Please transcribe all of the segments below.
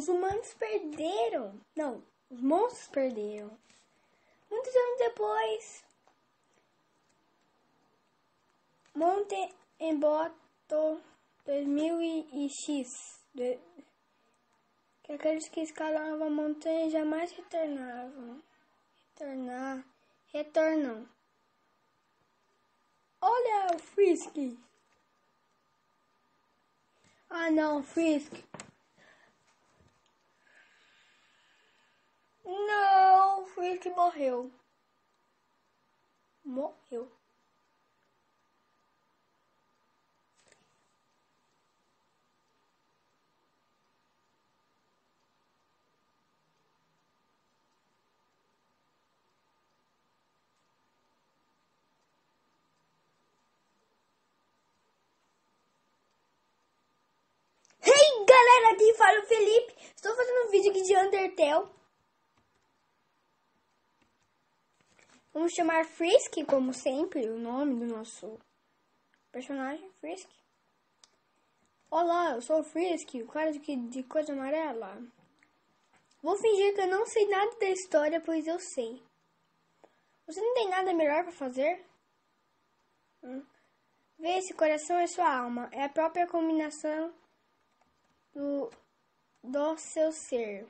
os humanos perderam. Não, os monstros perderam. Muitos anos depois, Monte Emboto 2000 e X. Que aqueles que escalavam a montanha jamais retornavam. Retornar. Retornam. Olha o Frisk. Ah não, Frisk. Frisk morreu. Morreu. Hey galera, aqui fala o Felipe. Estou fazendo um vídeo aqui de Undertale. Vamos chamar Frisk, como sempre, o nome do nosso personagem, Frisk. Olá, eu sou o Frisk, o cara de, de coisa amarela. Vou fingir que eu não sei nada da história, pois eu sei. Você não tem nada melhor para fazer? Hum. Vê esse coração é sua alma. É a própria combinação do, do seu ser.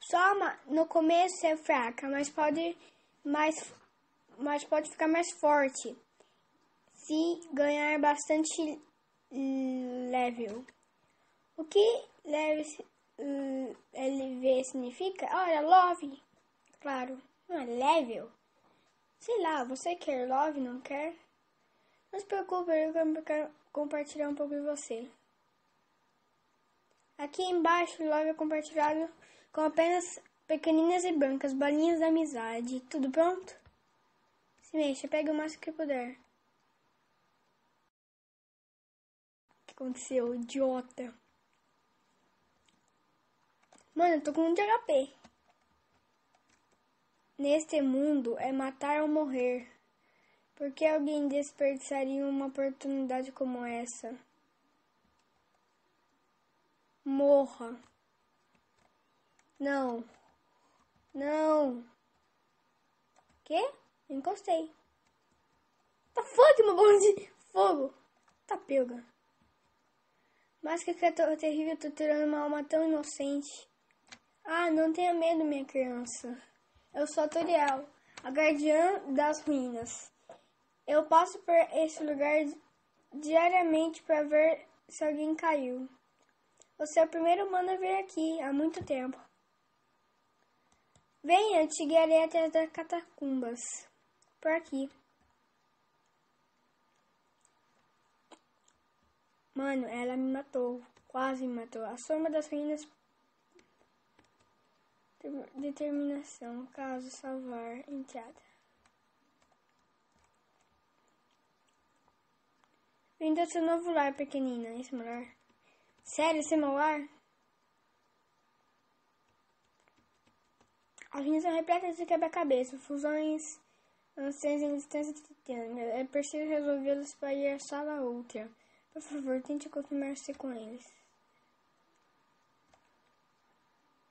Sua alma no começo é fraca, mas pode, mais, mas pode ficar mais forte se ganhar bastante level. O que level, LV significa? Olha, love. Claro, não é level. Sei lá, você quer love, não quer? Não se preocupe, eu quero compartilhar um pouco de você. Aqui embaixo, love é compartilhado com apenas pequeninas e brancas, bolinhas da amizade. Tudo pronto? Se mexa, pega o máximo que puder. O que aconteceu, idiota? Mano, eu tô com um de HP. Neste mundo é matar ou morrer. Por que alguém desperdiçaria uma oportunidade como essa? Morra. Não. Não. Quê? Encostei. Tá fogo, uma bola de fogo. Tá pega. Mas que criatura terrível, tô tirando uma alma tão inocente. Ah, não tenha medo, minha criança. Eu sou a Toriel, a guardiã das ruínas. Eu passo por esse lugar diariamente para ver se alguém caiu. Você é o primeiro humano a vir aqui há muito tempo. Venha, te guiarei até as catacumbas. Por aqui. Mano, ela me matou. Quase me matou. A soma das ruínas Determinação, caso salvar, entrada. Vindo ao seu novo lar, pequenina, esse meu lar. Sério, esse é meu lar? As ruínas são repletas de quebra-cabeça, fusões, anciãs em distância titânica. É preciso resolvê-los para ir a sala outra. Por favor, tente confirmar-se com eles.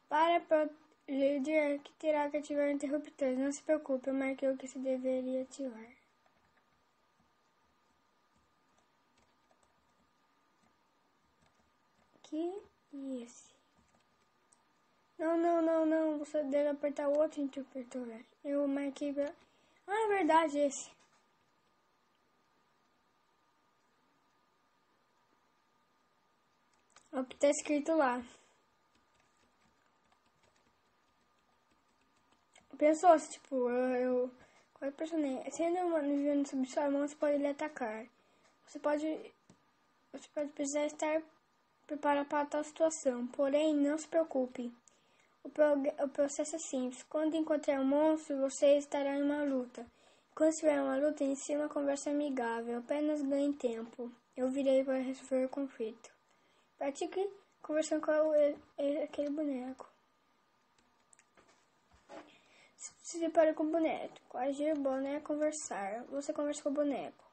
Para Líder que terá que ativar interruptores. Não se preocupe, eu marquei o que se deveria ativar. Aqui e esse. Não, não, não, não. Você deve apertar outro interruptor. Eu marquei pra... Ah, é verdade, esse. O que tá escrito lá. Pensou se, tipo, eu. eu qual personagem? Sendo uma vivendo sob sua mão, você pode lhe atacar. Você pode. Você pode precisar estar preparado para tal situação. Porém, não se preocupe. O, o processo é simples. Quando encontrar um monstro, você estará em uma luta. Quando estiver uma luta, inicie uma conversa amigável. Apenas ganhe tempo. Eu virei para resolver o conflito. Pratique conversando com aquele boneco. Se depara com o boneco. Agir boneco é conversar. Você conversa com o boneco.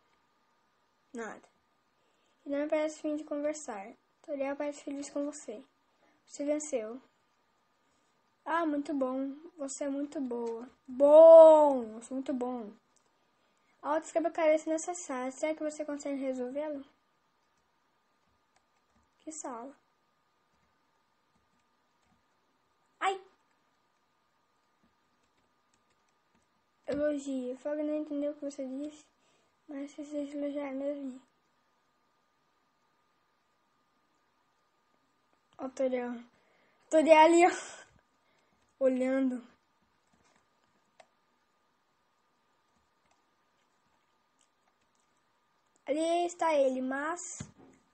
Nada. E não parece fim de conversar. Toriel parece feliz com você. Você venceu. Ah, muito bom. Você é muito boa. Bom! Eu sou muito bom. Altos quebra-cabeças necessários. Será que você consegue resolvê-lo? Que sala? Ai! Elogio. Fogo não entendeu o que você disse, mas você elogiar mesmo. Ó, o tutorial. Tutorial ali, ó. Olhando. Ali está ele, mas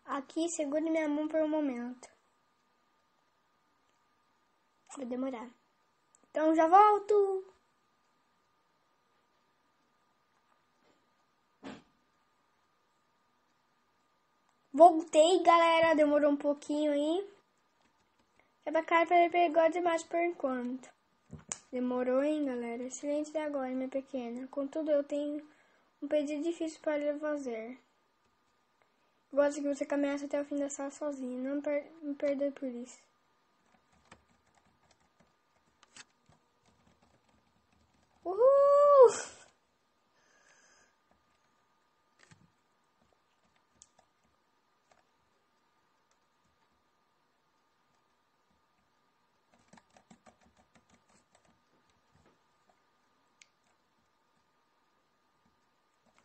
aqui segure minha mão por um momento. Vai demorar. Então já volto. Voltei, galera. Demorou um pouquinho aí. Carta ele pegou demais por enquanto. Demorou, hein, galera? Silêncio agora, minha pequena. Contudo, eu tenho um pedido difícil para lhe fazer. Gosto que você caminhasse até o fim da sala sozinho. Não per me perdoe por isso.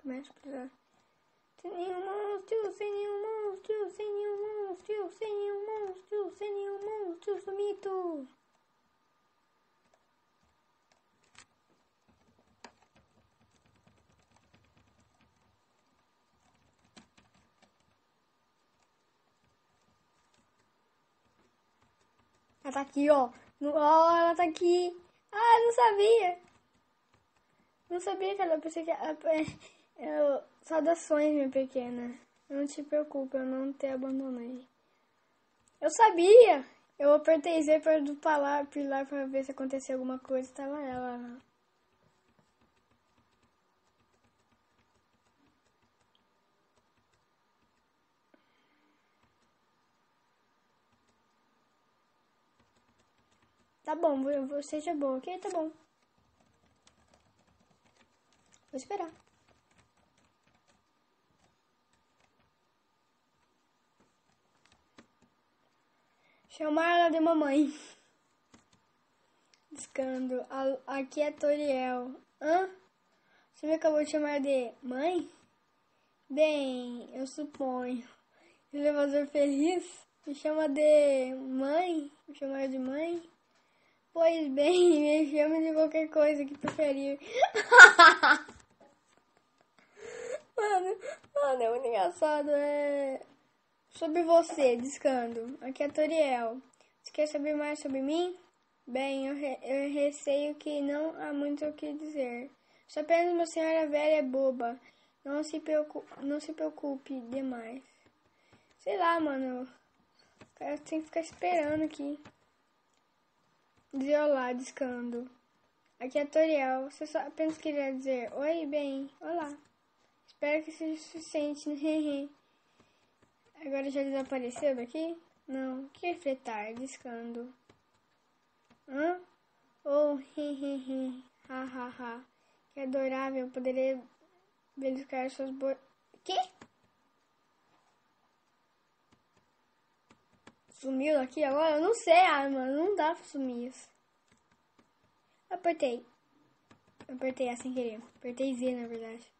Começa a precisar. Sem nenhum monstro, sem nenhum monstro, sem nenhum monstro, sem nenhum monstro, sem nenhum monstro, sumito. Ela tá aqui, ó. No, ó, ela tá aqui. Ah, não sabia. Não sabia que ela pensei que. Eu, saudações, minha pequena. Não te preocupe, eu não te abandonei. Eu sabia! Eu apertei Z para do palar, pilar para ver se acontecia alguma coisa. Tava ela lá. Tá bom, você seja boa, ok? Tá bom. Vou esperar. Chamar ela de mamãe. Discando. Aqui é Toriel. Hã? Você me acabou de chamar de mãe? Bem, eu suponho. Elevador feliz? Me chama de mãe? Me chama de mãe? Pois bem, me chame de qualquer coisa que preferir. mano, mano, é muito engraçado. É sobre você, discando. Aqui é Toriel. Você quer saber mais sobre mim? Bem, eu, re eu receio que não há muito o que dizer. Sou apenas uma senhora velha boba. Não se, não se preocupe demais. Sei lá, mano. O cara tem que ficar esperando aqui. Dizer olá, discando. Aqui é Toriel. Você só apenas queria dizer oi, bem, olá. Espero que seja suficiente. Agora já desapareceu daqui? Não. Que fretar? Discando. Hã? Oh, hi, hi, hi. Ha, ha, ha. Que adorável. Poderia beliscar suas bo... Que? Sumiu aqui agora? Eu não sei, arma. Não dá pra sumir isso. Apertei. Apertei assim sem querer. Apertei Z, na verdade.